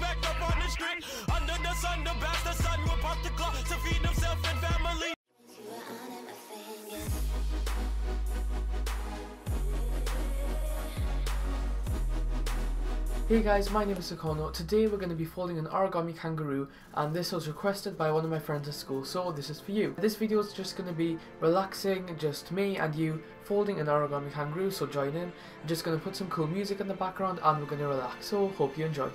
up on the street. Under the sun, the will pop the clock to feed himself and family. Hey guys, my name is Sukorno. Today we're going to be folding an origami kangaroo and this was requested by one of my friends at school, so this is for you. This video is just going to be relaxing, just me and you folding an origami kangaroo, so join in. I'm just going to put some cool music in the background and we're going to relax, so hope you enjoy.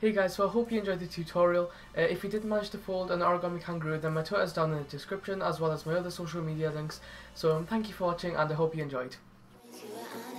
Hey guys, so I hope you enjoyed the tutorial. Uh, if you did manage to fold an origami kangaroo, then my Twitter is down in the description as well as my other social media links. So um, thank you for watching and I hope you enjoyed. On